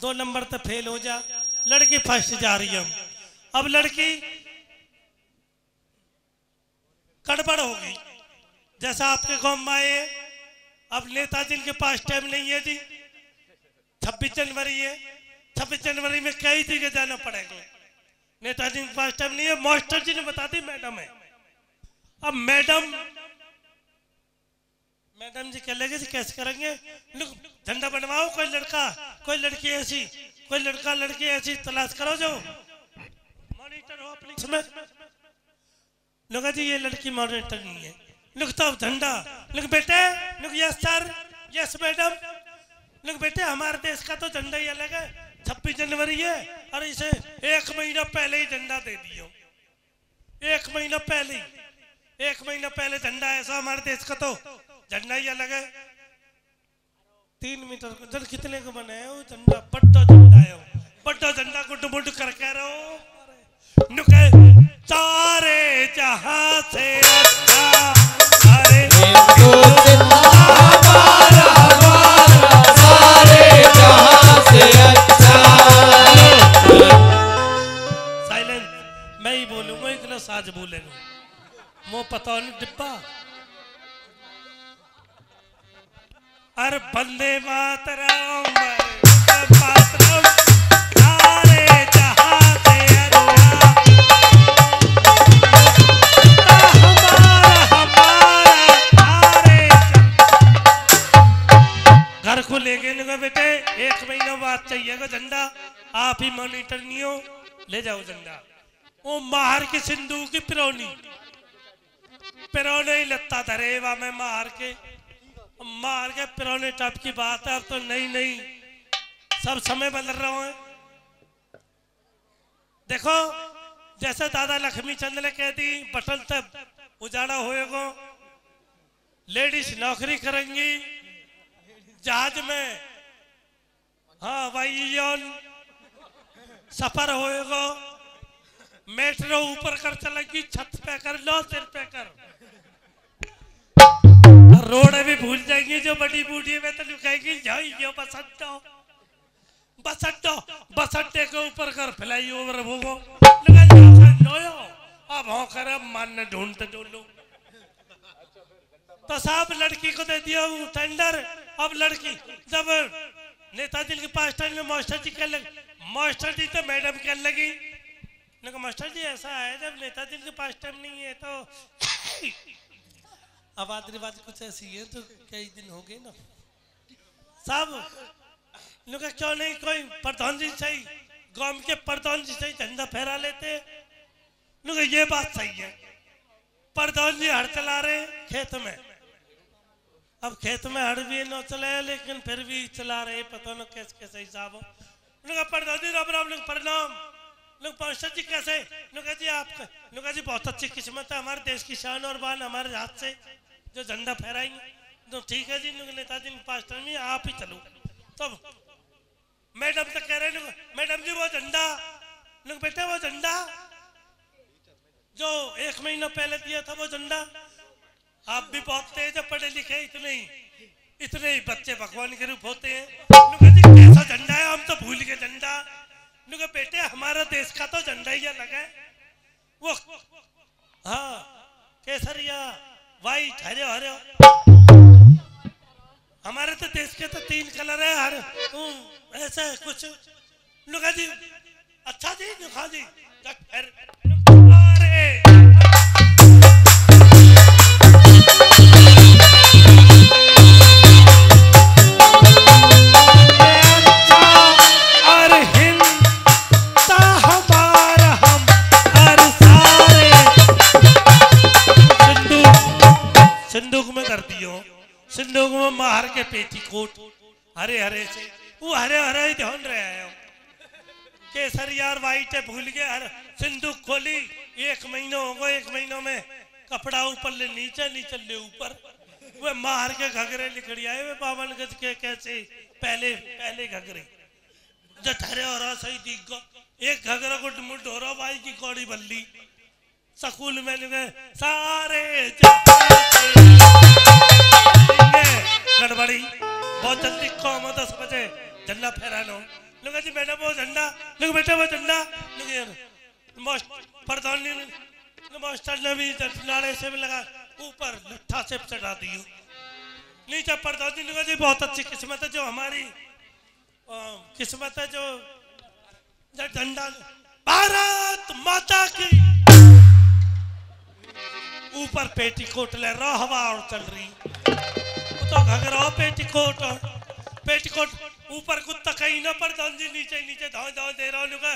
दो नंबर तक फेल हो जा। लड़की फ़र्स्ट जा रही है। अब लड़की गड़बड़ गई। जैसा आपके गाँव में आए, अब नेताजी के पास टाइम नहीं है जी। छब्बीस जनवरी है। छब्बीस जनवरी में कई जगह जाना पड़ेगा। नेताजी के पास टाइम नहीं है। मास्टर जी ने बता दी, मैडम है। अब मैडम मैडम जी कह लगे कैसे करेंगे? झंडा बनवाओ, कोई लड़का, कोई लड़की ऐसी, कोई लड़का, लड़की ऐसी तलाश करो जो। मॉनिटर हो अपनी। इसमें लोग जी, ये लड़की मॉनिटर नहीं है। लोग तो लोग बेटे लोग यस सर, यस मैडम। लोग बेटे, हमारे देश का तो झंडा ही अलग है। छब्बीस जनवरी है, और इसे एक महीना पहले ही झंडा दे दियो। एक महीना पहले ही। एक महीना पहले झंडा ऐसा हमारे देश का तो झंडा ही अलग है। तीन मीटर जल कितने का बनाया वो झंडा बड्डा झंडा है वो। बड्डा झंडा गुड मुड करके रहो नुके सारे जहाँ से अच्छा साइलेंट, मैं ही बोलूँगा, इतना साज बोलेगा। मो पता नहीं डिब्बा। अरे बंदे मातरम घर को ले बेटे, एक महीना बाद चाहिएगा झंडा। आप ही मॉनिटर नहीं हो ले जाओ झंडा। वो माहर की सिंधु की पिरौनी। पिरौने ही लत्ता धरे वा में मार के। मार के पिरौने टप की बात है, अब तो नहीं नहीं। सब समय बदल रहे हैं। देखो, जैसे दादा लक्ष्मी चंद ने कह दी, बटन तब, उजाड़ा होएगा। लेडीज़ नौकरी करेंगी, जहाज़ में हाँ वायुयान, सफ़र होएगा। मेट्रो ऊपर कर चलेगी, छत पे कर, लो सिर पे कर। रोड भी भूल जाएँगे, जो बड़ी बूढ़ी में तो लुकाएगी जाओ यो बस अड्डा बस अड्डा बस अड्डे के ऊपर कर, फ्लाई ओवर भोगो अब हो कर अब मान ढूंढते ढूंढो तो साहब लड़की को दे दिया, वो टेंडर अब लड़की, जब नेताजी के पास टेंडर मास्टर जी कहने लगे, मास्टर जी तो मैडम कहने लगी मास्टर जी, ऐसा है, जब नेताजी के पास टाइम नहीं है तो आदरी बात कुछ ऐसी है तो कई दिन हो गए ना। लोग कहा, क्यों नहीं कोई प्रधान जी सही गाँव के प्रधान जी सही झंडा फहरा लेते लोग ये बात सही है। प्रधान जी हड़ चला रहे खेत में। अब खेत में हड़ भी न चले लेकिन फिर भी चला रहे पता न कैसे कैसे हिसाब हो। लोग प्रधान जी राम राम लोग प्रणाम। लोग पास्टर जी कैसे? कहा, जी आपका कहा, जी बहुत अच्छी किस्मत है। हमारे देश की शान और बान हमारे हाथ से। जो झंडा फहराएँगे तो ठीक है जी नेताजी पास्टर में आप ही चलो। तब मैडम तो कह रहे मैडम जी वो झंडा बेटे वो झंडा, जो एक महीना पहले दिया था वो झंडा, आप भी बहुत तेज है, पढ़े लिखे इतने ही इतने ही बच्चे भगवान के रूप होते हैं। जी, कैसा झंडा है, हम तो भूल गए झंडा। बेटे, हमारा देश का तो झंडा ही अलग है। वो हाँ केसरिया वाइट हरे हरे। हमारे तो देश के तो तीन कलर है हर। हम्म, ऐसा है कुछ। लुका जी अच्छा जी लुखा जी। सिंधुक में मार के पेटी कोट। हरे हरे से वो हरे हरे ही ध्यान रहे हैं। केसर यार वाइट है, भूल गए। हर सिंधुक खोली। एक महीना हो गया एक महीनों में कपड़ा ऊपर ले, नीचे नीचे ले ऊपर। वे मार के घगरे निकल आए वे बावन गज के कैसे? पहले पहले घगरे। जो ठहरे हो रहा सही दिख गो। एक घगरा को मुड हो रहा भाई की कौड़ी बल्ली। स्कूल में लगे सारे गड़बड़ी बहुत जल्दी कौम दस बजे। झंडा फहरा लो लगा जी बेटा वो झंडा। लगा, बेटा वो झंडा। मास्टर ने भी नाले से भी लगा, ऊपर लट्ठा से चढ़ा दियो। नीचे प्रधान जी लगा जी, बहुत अच्छी किस्मत है जो हमारी किस्मत है जो झंडा भारत माता की। ऊपर पेटीकोट ले, रहा हवा और चल रही। तो घगरा पेटीकोट पेटीकोट, ऊपर कुत्ता कहीं ना प्रधान जी नीचे नीचे धाव धाव दे रहा लुका।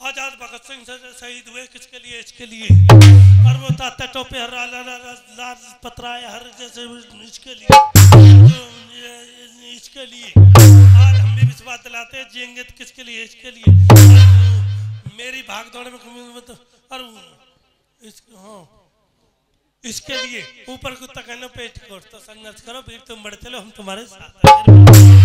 आज़ाद भगत सिंह से शहीद हुए किसके लिए? इसके लिए। और वो ताता टोपे हर, लाल पतराए, हर जैसे इसके लिए। इसके लिए। आज हम भी विश्वास दिलाते हैं, जिएँगे तो किसके लिए? इसके लिए। मेरी भाग दौड़ में मतलब और इस हाँ। इसके लिए ऊपर कुत्ता तकनो पेट कोट तो संघर्ष करो, फिर तुम बढ़ते लो हम तुम्हारे साथ